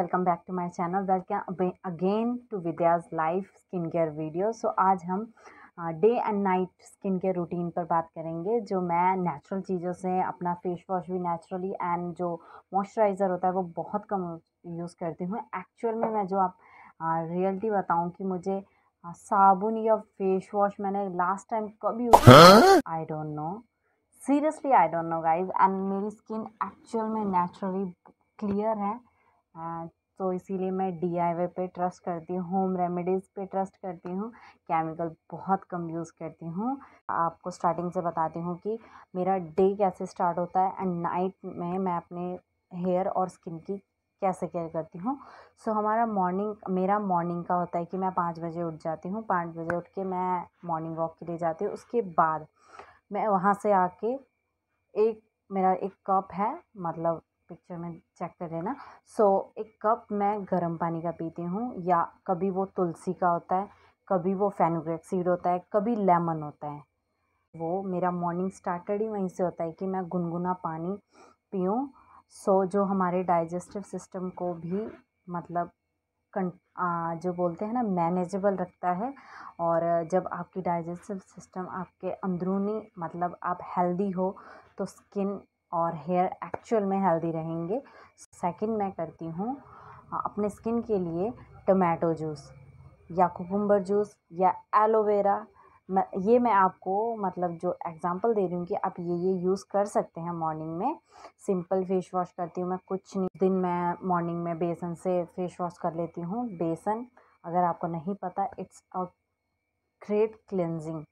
Welcome back to my channel welcome again to Vidya's life skin care video so आज हम day and night skin care routine पर बात करेंगे जो मैं नेचुरल चीज़ों से अपना फेस वॉश भी नेचुरली एंड जो मॉइस्चराइज़र होता है वो बहुत कम यूज़ करती हूँ। एक्चुअल में मैं जो आप रियलिटी बताऊँ कि मुझे साबुन या फेस वॉश मैंने लास्ट टाइम कभी use I don't know seriously I don't know guys and मेरी स्किन एक्चुअल में नेचुरली क्लियर है। तो इसीलिए मैं डी पे ट्रस्ट करती हूँ होम रेमेडीज़ पे ट्रस्ट करती हूँ केमिकल बहुत कम यूज़ करती हूँ। आपको स्टार्टिंग से बताती हूँ कि मेरा डे कैसे स्टार्ट होता है एंड नाइट में मैं अपने हेयर और स्किन की कैसे केयर करती हूँ। सो so, हमारा मॉर्निंग मेरा मॉर्निंग का होता है कि मैं पाँच बजे उठ जाती हूँ पाँच बजे उठ के मैं मॉर्निंग वॉक के लिए जाती हूँ। उसके बाद मैं वहाँ से आके एक मेरा एक कप है मतलब पिक्चर में चेक कर लेना। सो so, एक कप मैं गर्म पानी का पीती हूँ या कभी वो तुलसी का होता है कभी वो फेनुग्रेक सीड होता है कभी लेमन होता है। वो मेरा मॉर्निंग स्टार्टेड ही वहीं से होता है कि मैं गुनगुना पानी पीऊँ। सो so, जो हमारे डाइजेस्टिव सिस्टम को भी मतलब कं जो बोलते हैं ना मैनेजेबल रखता है और जब आपकी डाइजेस्टिव सिस्टम आपके अंदरूनी मतलब आप हेल्दी हो तो स्किन और हेयर एक्चुअल में हेल्दी रहेंगे। सेकंड मैं करती हूँ अपने स्किन के लिए टमाटो जूस या कुकुम्बर जूस या एलोवेरा ये मैं आपको मतलब जो एग्ज़ाम्पल दे रही हूँ कि आप ये ये यूज़ कर सकते हैं मॉर्निंग में। सिंपल फेस वॉश करती हूँ मैं, कुछ नहीं। दिन मैं मॉर्निंग में बेसन से फेस वॉश कर लेती हूँ। बेसन, अगर आपको नहीं पता it's a great cleansing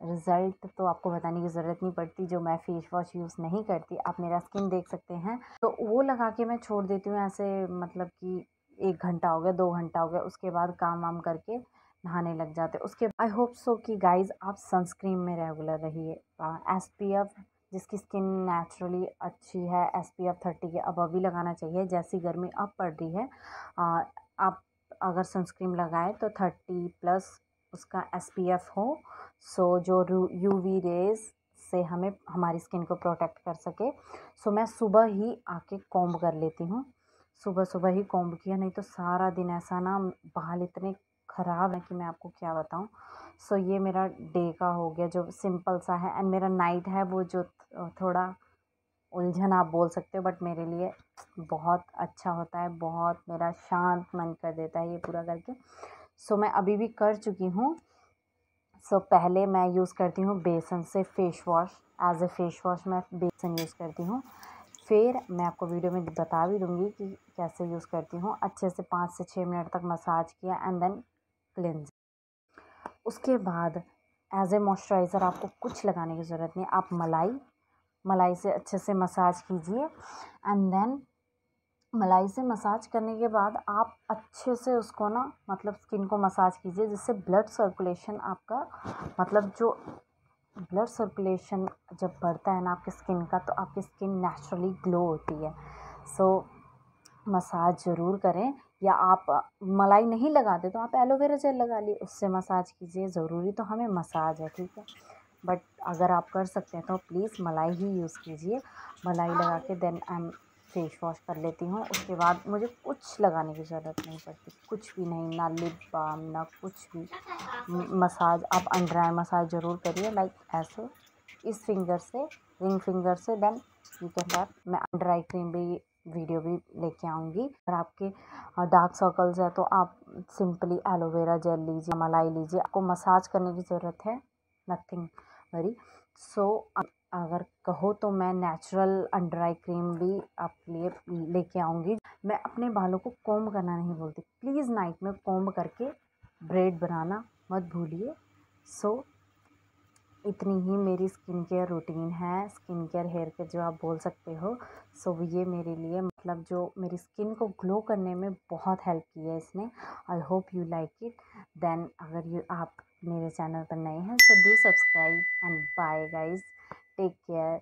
result तो आपको बताने की ज़रूरत नहीं पड़ती जो मैं फेस वॉश यूज़ नहीं करती आप मेरा स्किन देख सकते हैं। तो वो लगा के मैं छोड़ देती हूँ ऐसे मतलब कि एक घंटा हो गया दो घंटा हो गया उसके बाद काम वाम करके नहाने लग जाते उसके आई होप सो कि गाइस आप सनस्क्रीन में रेगुलर रहिए। एस पी एफ़ जिसकी स्किन नेचुरली अच्छी है एस पी एफ़ थर्टी के अब अभी लगाना चाहिए जैसी गर्मी अब पड़ रही है। आ, आप अगर सनस्क्रीन लगाएँ तो थर्टी प्लस उसका एस पी एफ़ हो सो जो यू वी रेज़ से हमें, हमारी स्किन को प्रोटेक्ट कर सके। सो मैं सुबह ही आके कॉम्ब कर लेती हूँ। सुबह सुबह ही कॉम्ब किया, नहीं तो सारा दिन ऐसा ना, बाल इतने ख़राब है कि मैं आपको क्या बताऊँ। सो ये मेरा डे का हो गया, जो सिंपल सा है। एंड मेरा नाइट है, वो जो थोड़ा उलझन आप बोल सकते हो बट मेरे लिए बहुत अच्छा होता है, बहुत मेरा शांत मन कर देता है ये पूरा करके। सो मैं अभी भी कर चुकी हूँ। सो पहले मैं यूज़ करती हूँ बेसन से face wash as a face wash मैं बेसन यूज़ करती हूँ। फिर मैं आपको वीडियो में बता भी दूँगी कि कैसे यूज़ करती हूँ। अच्छे से पाँच से छः मिनट तक मसाज किया एंड देन क्लिनज उसके बाद एज ए मॉइस्चराइज़र आपको कुछ लगाने की ज़रूरत नहीं। आप मलाई मलाई से अच्छे से मसाज कीजिए एंड देन मलाई से मसाज करने के बाद आप अच्छे से उसको ना मतलब स्किन को मसाज कीजिए जिससे ब्लड सर्कुलेशन आपका मतलब जो ब्लड सर्कुलेशन जब बढ़ता है ना आपकी स्किन का तो आपकी स्किन नेचुरली ग्लो होती है। सो so, मसाज ज़रूर करें या आप मलाई नहीं लगाते तो आप एलोवेरा जेल लगा लिए उससे मसाज कीजिए ज़रूरी तो हमें मसाज है ठीक है? बट अगर आप कर सकते हैं तो प्लीज़ मलाई ही यूज़ कीजिए। मलाई लगा के then I am face wash कर लेती हूँ। उसके बाद मुझे कुछ लगाने की ज़रूरत नहीं पड़ती। कुछ भी नहीं, ना लिप बाम, ना कुछ भी। मसाज, आप अंडर आई मसाज ज़रूर करिए। लाइक ऐसे इस फिंगर से, रिंग फिंगर से, देन यू कैन हैव, मैं अंडर आई क्रीम भी, वीडियो भी लेके आऊँगी। अगर आपके डार्क सर्कल्स है तो आप सिंपली एलोवेरा जेल लीजिए मलाई लीजिए। आपको मसाज करने की ज़रूरत है, नथिंग। वेरी सो अगर कहो तो मैं नेचुरल अंडर आई क्रीम भी आप लिए लेके आऊँगी। मैं अपने बालों को कोम्ब करना नहीं बोलती। प्लीज़ नाइट में कोम्ब करके ब्रेड बनाना मत भूलिए। सो इतनी ही मेरी स्किन केयर रूटीन है स्किन केयर हेयर केयर जो आप बोल सकते हो। सो ये मेरे लिए मतलब जो मेरी स्किन को ग्लो करने में बहुत हेल्प की है इसने। I hope you like it then अगर यू आप मेरे चैनल पर नए हैं so do subscribe and bye guys take care